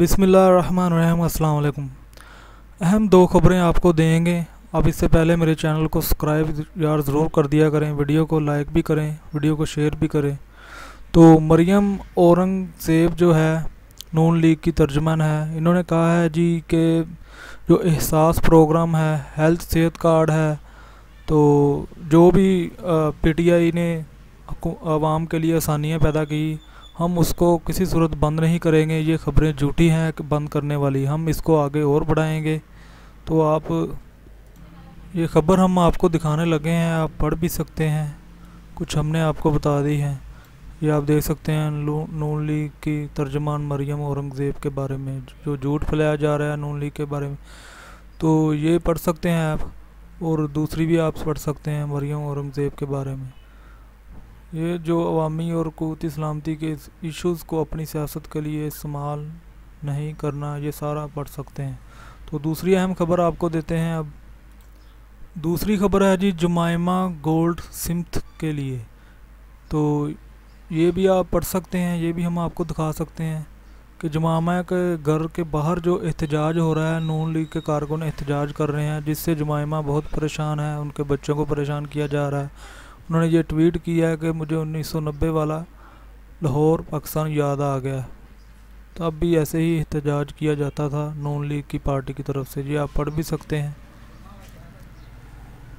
बिसमीम अल्लाम अहम दो खबरें आपको देंगे। अब इससे पहले मेरे चैनल को सब्सक्राइब यार ज़रूर कर दिया करें, वीडियो को लाइक भी करें, वीडियो को शेयर भी करें। तो मरियम औरंगज़ेब जो है, नून लीग की तर्जमान है। इन्होंने कहा है जी के जो एहसास प्रोग्राम है, हेल्थ सेहत कार्ड है तो जो भी पीटीआई ने आवाम के लिए आसानियाँ पैदा की हम उसको किसी सूरत बंद नहीं करेंगे, ये ख़बरें झूठी हैं बंद करने वाली। हम इसको आगे और बढ़ाएँगे। तो आप, ये ख़बर हम आपको दिखाने लगे हैं, आप पढ़ भी सकते हैं। कुछ हमने आपको बता दी है। ये आप देख सकते हैं नून लीग की तर्जमान मरियम औरंगज़ेब के बारे में, जो झूठ फैलाया जा रहा है नून लीग के बारे में। तो ये पढ़ सकते हैं आप, और दूसरी भी आप पढ़ सकते हैं मरियम औरंगज़ेब के बारे में। ये जो अवामी और क़वती सलामती के इश्यूज़ को अपनी सियासत के लिए इस्तेमाल नहीं करना, ये सारा पढ़ सकते हैं। तो दूसरी अहम खबर आपको देते हैं अब। दूसरी खबर है जी, जुमाइमा गोल्ड सिमथ के लिए। तो ये भी आप पढ़ सकते हैं, ये भी हम आपको दिखा सकते हैं कि जुमामा के घर के बाहर जो एहतजाज हो रहा है, नून लीग के कारकुन एहतजाज कर रहे हैं, जिससे जुमाइमा बहुत परेशान है, उनके बच्चों को परेशान किया जा रहा है। उन्होंने ये ट्वीट किया है कि मुझे 1990 वाला लाहौर, पाकिस्तान याद आ गया तो अब भी ऐसे ही एहतजाज किया जाता था नून लीग की पार्टी की तरफ़ से। ये आप पढ़ भी सकते हैं।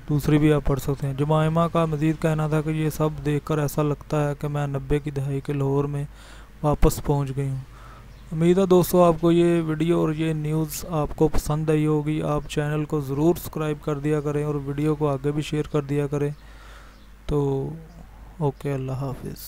दूसरी भी आप पढ़ सकते हैं। जमायमा का मज़ीद कहना था कि ये सब देखकर ऐसा लगता है कि मैं नब्बे की दहाई के लाहौर में वापस पहुँच गई हूँ। उम्मीद है दोस्तों, आपको ये वीडियो और ये न्यूज़ आपको पसंद आई होगी। आप चैनल को ज़रूर सब्सक्राइब कर दिया करें और वीडियो को आगे भी शेयर कर दिया करें। तो ओके अल्लाह हाफिज़।